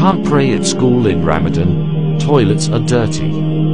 Can't pray at school in Ramadan. Toilets are dirty.